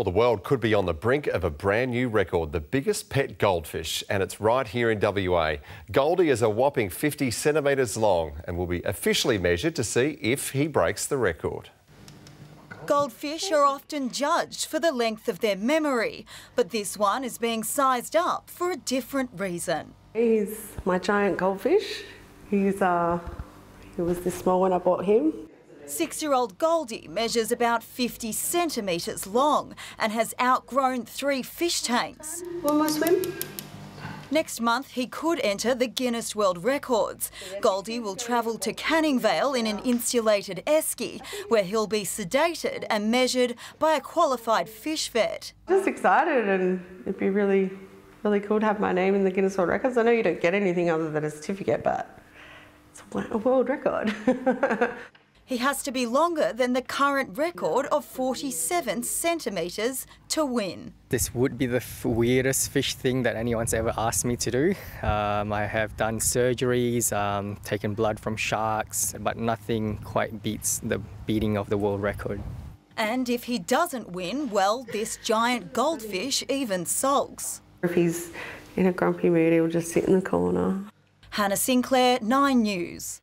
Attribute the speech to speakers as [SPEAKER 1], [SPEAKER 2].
[SPEAKER 1] Well, the world could be on the brink of a brand new record, the biggest pet goldfish, and it's right here in WA. Goldie is a whopping 50 centimetres long and will be officially measured to see if he breaks the record.
[SPEAKER 2] Goldfish are often judged for the length of their memory, but this one is being sized up for a different reason.
[SPEAKER 3] He's my giant goldfish. He's uh, he was this small when I bought him.
[SPEAKER 2] Six-year-old Goldie measures about 50 centimetres long and has outgrown three fish tanks.
[SPEAKER 3] One more swim.
[SPEAKER 2] Next month, he could enter the Guinness World Records. Goldie will travel to Canning Vale in an insulated esky, where he'll be sedated and measured by a qualified fish vet.
[SPEAKER 3] Just excited, and it'd be really, really cool to have my name in the Guinness World Records. I know you don't get anything other than a certificate, but it's a world record.
[SPEAKER 2] He has to be longer than the current record of 47 centimetres to win.
[SPEAKER 4] This would be the weirdest fish thing that anyone's ever asked me to do. Um, I have done surgeries, um, taken blood from sharks, but nothing quite beats the beating of the world record.
[SPEAKER 2] And if he doesn't win, well, this giant goldfish even sulks.
[SPEAKER 3] If he's in a grumpy mood, he'll just sit in the corner.
[SPEAKER 2] Hannah Sinclair, 9 News.